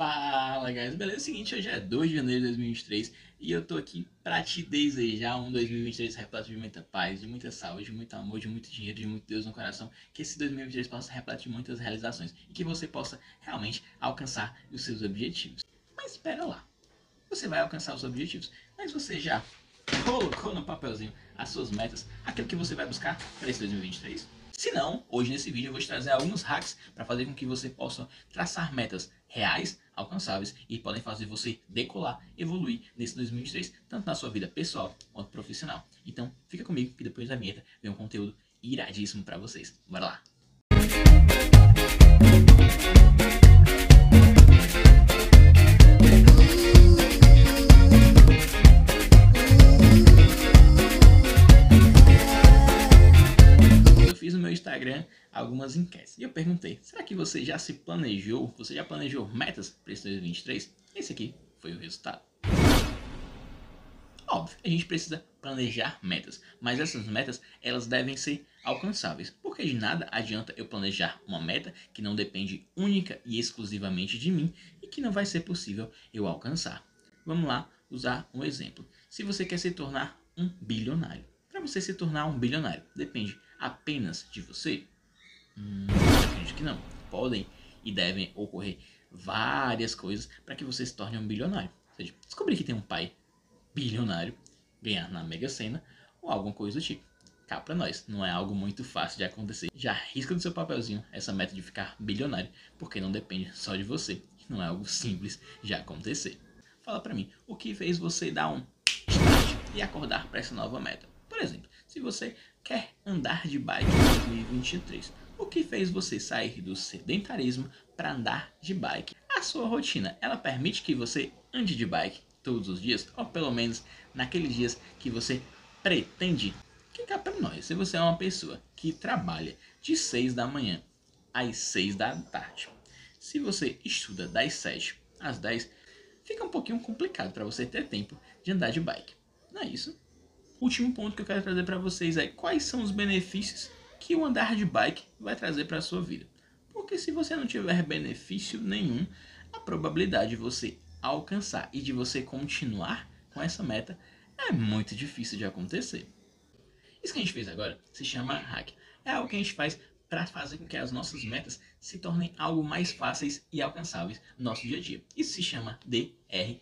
Fala guys, beleza? É o seguinte, hoje é 2 de janeiro de 2023 e eu tô aqui pra te desejar um 2023 repleto de muita paz, de muita saúde, de muito amor, de muito dinheiro, de muito Deus no coração. Que esse 2023 possa repleto de muitas realizações e que você possa realmente alcançar os seus objetivos. Mas espera lá, você vai alcançar os objetivos, mas você já colocou no papelzinho as suas metas, aquilo que você vai buscar para esse 2023? Se não, hoje nesse vídeo eu vou te trazer alguns hacks para fazer com que você possa traçar metas reais, alcançáveis e podem fazer você decolar, evoluir nesse 2023, tanto na sua vida pessoal quanto profissional. Então, fica comigo que depois da vinheta vem um conteúdo iradíssimo para vocês. Bora lá! Instagram algumas enquetes. E eu perguntei: será que você já se planejou? Você já planejou metas para esse 2023? Esse aqui foi o resultado. Óbvio, a gente precisa planejar metas, mas essas metas elas devem ser alcançáveis, porque de nada adianta eu planejar uma meta que não depende única e exclusivamente de mim e que não vai ser possível eu alcançar. Vamos lá usar um exemplo. Se você quer se tornar um bilionário, para você se tornar um bilionário depende apenas de você? Hum, acredito que não. Podem e devem ocorrer várias coisas para que você se torne um bilionário. Ou seja, descobrir que tem um pai bilionário, ganhar na Mega Sena ou alguma coisa do tipo. Cá para nós, não é algo muito fácil de acontecer. Já risca no seu papelzinho essa meta de ficar bilionário, porque não depende só de você. Não é algo simples de acontecer. Fala para mim, o que fez você dar um e acordar para essa nova meta? Por exemplo, se você quer andar de bike em 2023, o que fez você sair do sedentarismo para andar de bike? A sua rotina, ela permite que você ande de bike todos os dias, ou pelo menos naqueles dias que você pretende? Que cá para nós, se você é uma pessoa que trabalha de 6 da manhã às 6 da tarde, se você estuda das 7 às 10, fica um pouquinho complicado para você ter tempo de andar de bike. Não é isso? Último ponto que eu quero trazer para vocês é quais são os benefícios que o andar de bike vai trazer para a sua vida. Porque se você não tiver benefício nenhum, a probabilidade de você alcançar e de você continuar com essa meta é muito difícil de acontecer. Isso que a gente fez agora se chama hack. É algo que a gente faz para fazer com que as nossas metas se tornem algo mais fáceis e alcançáveis no nosso dia a dia. Isso se chama DRR.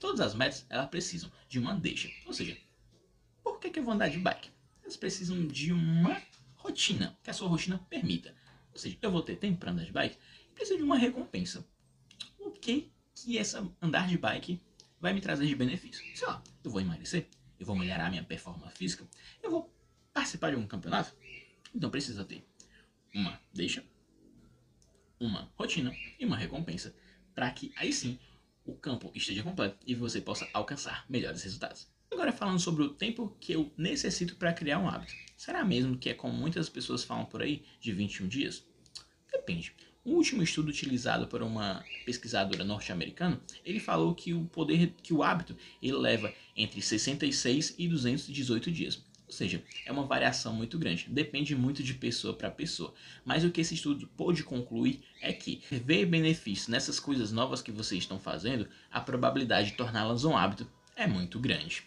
Todas as metas elas precisam de uma deixa, ou seja, por que, que eu vou andar de bike? Elas precisam de uma rotina, que a sua rotina permita. Ou seja, eu vou ter tempo para andar de bike e preciso de uma recompensa. O que que essa andar de bike vai me trazer de benefício? Sei lá, eu vou emagrecer, eu vou melhorar minha performance física, eu vou participar de um campeonato. Então precisa ter uma deixa, uma rotina e uma recompensa para que aí sim o campo esteja completo e você possa alcançar melhores resultados. Agora falando sobre o tempo que eu necessito para criar um hábito. Será mesmo que é como muitas pessoas falam por aí, de 21 dias? Depende. O último estudo utilizado por uma pesquisadora norte-americana, ele falou que o poder, que o hábito, ele leva entre 66 e 218 dias. Ou seja, é uma variação muito grande, depende muito de pessoa para pessoa. Mas o que esse estudo pôde concluir é que ver benefícios nessas coisas novas que vocês estão fazendo, a probabilidade de torná-las um hábito é muito grande.